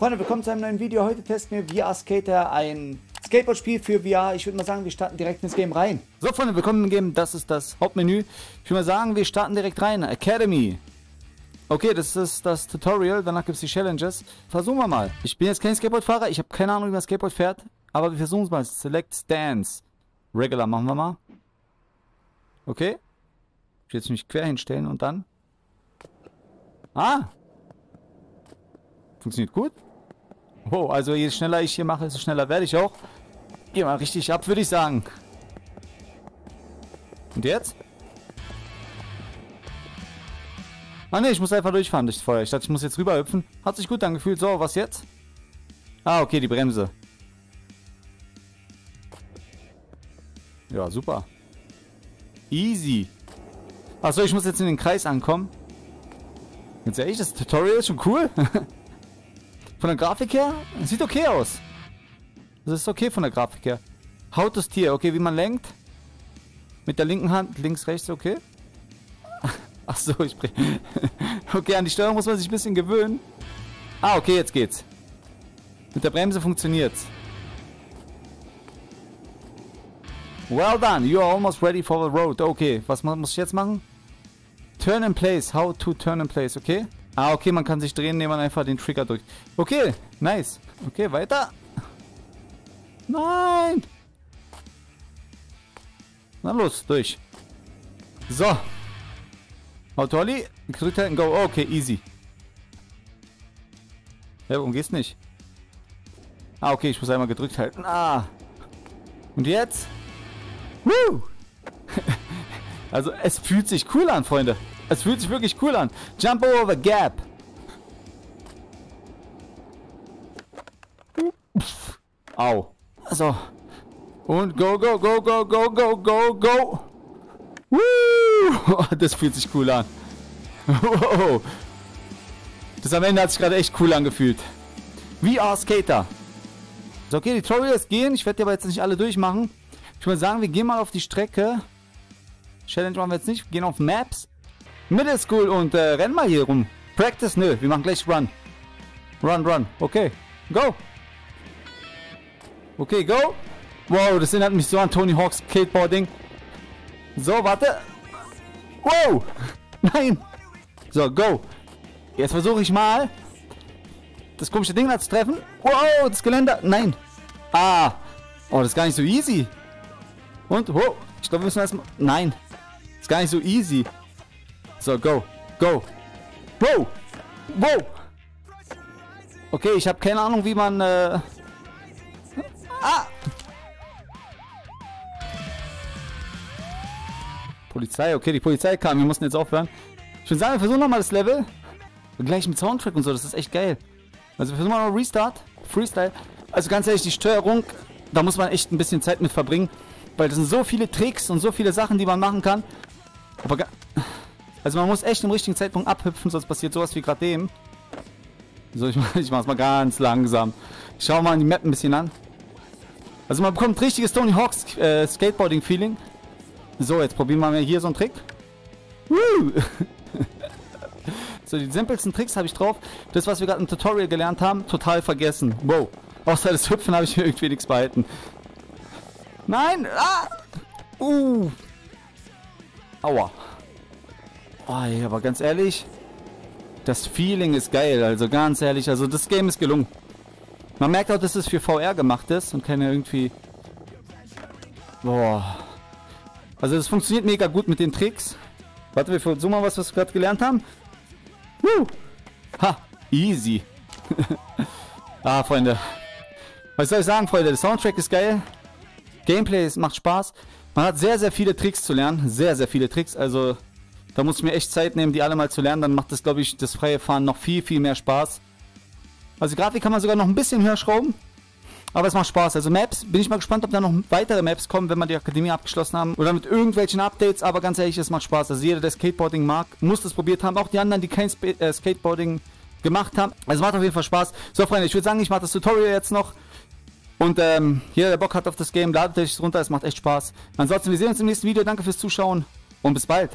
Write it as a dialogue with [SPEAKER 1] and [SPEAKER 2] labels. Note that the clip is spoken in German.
[SPEAKER 1] Freunde, willkommen zu einem neuen Video. Heute testen wir VR Skater, ein Skateboard-Spiel für VR. Ich würde mal sagen, wir starten direkt ins Game rein. So, Freunde, willkommen im Game. Das ist das Hauptmenü. Ich würde mal sagen, wir starten direkt rein. Academy. Okay, das ist das Tutorial. Danach gibt es die Challenges. Versuchen wir mal. Ich bin jetzt kein Skateboardfahrer. Ich habe keine Ahnung, wie man Skateboard fährt. Aber wir versuchen es mal. Select Stance. Regular machen wir mal. Okay. Ich will jetzt mich quer hinstellen und dann... Ah! Funktioniert gut. Oh, also je schneller ich hier mache, desto schneller werde ich auch. Geh mal richtig ab, würde ich sagen. Und jetzt? Ah ne, ich muss einfach durchfahren durch das Feuer. Ich dachte, ich muss jetzt rüberhüpfen. Hat sich gut angefühlt. So, was jetzt? Ah, okay, die Bremse. Ja, super. Easy. Achso, ich muss jetzt in den Kreis ankommen. Jetzt ehrlich, das Tutorial ist schon cool. Von der Grafik her, sieht okay aus. Das ist okay von der Grafik her. Haut das Tier, okay, wie man lenkt. Mit der linken Hand, links, rechts, okay. Ach so, ich bring. Okay, an die Steuerung muss man sich ein bisschen gewöhnen. Ah, okay, jetzt geht's. Mit der Bremse funktioniert's. Well done, you are almost ready for the road. Okay, was muss ich jetzt machen? Turn in place, how to turn in place, okay? Ah, okay, man kann sich drehen, indem man einfach den Trigger drückt. Okay, nice. Okay, weiter. Nein. Na los, durch. So. Autolli, gedrückt halten, go. Oh, okay, easy. Ja, warum geht's nicht? Ah, okay, ich muss einmal gedrückt halten. Ah. Und jetzt? Woo! also, es fühlt sich cool an, Freunde. Es fühlt sich wirklich cool an. Jump over the gap. Au. So. Und go, go, go, go, go, go, go, go. Woo! Das fühlt sich cool an. Wow. Das am Ende hat sich gerade echt cool angefühlt. VR Skater. So, okay, die Tutorials gehen. Ich werde die aber jetzt nicht alle durchmachen. Ich würde sagen, wir gehen mal auf die Strecke. Challenge machen wir jetzt nicht. Wir gehen auf Maps. Middle School und äh, renn mal hier rum. Practice, nö, wir machen gleich Run. Run, run. Okay, go. Okay, go. Wow, das erinnert mich so an Tony Hawk's Skateboarding. So, warte. Wow. Nein. So, go. Jetzt versuche ich mal, das komische Ding da zu treffen. Wow, das Geländer. Nein. Ah. Oh, das ist gar nicht so easy. Und, wow. Ich glaube, wir müssen erstmal... Nein. Das ist gar nicht so easy. So, go. Go. Wow. Wow. Okay, ich habe keine Ahnung, wie man... Äh ah! Polizei, okay, die Polizei kam. Wir mussten jetzt aufhören. Ich würde sagen, wir versuchen nochmal das Level. Gleich mit Soundtrack und so, das ist echt geil. Also wir versuchen mal Restart. Freestyle. Also ganz ehrlich, die Steuerung, da muss man echt ein bisschen Zeit mit verbringen. Weil das sind so viele Tricks und so viele Sachen, die man machen kann. Aber also man muss echt im richtigen Zeitpunkt abhüpfen, sonst passiert sowas wie gerade dem. So, ich, ich mach's mal ganz langsam. Ich schau mal die Map ein bisschen an. Also man bekommt richtiges Tony Hawks äh, Skateboarding-Feeling. So, jetzt probieren wir mal hier so einen Trick. Woo! so, die simpelsten Tricks habe ich drauf. Das, was wir gerade im Tutorial gelernt haben, total vergessen. Wow. Außer das Hüpfen habe ich mir irgendwie nichts behalten. Nein! Ah! Uh! Aua. Oh, ja, aber ganz ehrlich, das Feeling ist geil. Also ganz ehrlich, also das Game ist gelungen. Man merkt auch, dass es für VR gemacht ist und keine irgendwie... Boah. Also das funktioniert mega gut mit den Tricks. Warte, wir versuchen mal, was wir gerade gelernt haben. Woo. Ha, easy. ah, Freunde. Was soll ich sagen, Freunde? Der Soundtrack ist geil. Gameplay macht Spaß. Man hat sehr, sehr viele Tricks zu lernen. Sehr, sehr viele Tricks. Also da muss ich mir echt Zeit nehmen, die alle mal zu lernen. Dann macht das, glaube ich, das freie Fahren noch viel, viel mehr Spaß. Also Grafik kann man sogar noch ein bisschen höher schrauben. Aber es macht Spaß. Also Maps, bin ich mal gespannt, ob da noch weitere Maps kommen, wenn wir die Akademie abgeschlossen haben. Oder mit irgendwelchen Updates. Aber ganz ehrlich, es macht Spaß. Also jeder, der Skateboarding mag, muss das probiert haben. Auch die anderen, die kein Sp äh, Skateboarding gemacht haben. Also macht auf jeden Fall Spaß. So Freunde, ich würde sagen, ich mache das Tutorial jetzt noch. Und ähm, jeder, der Bock hat auf das Game, ladet euch runter. Es macht echt Spaß. Ansonsten, wir sehen uns im nächsten Video. Danke fürs Zuschauen und bis bald.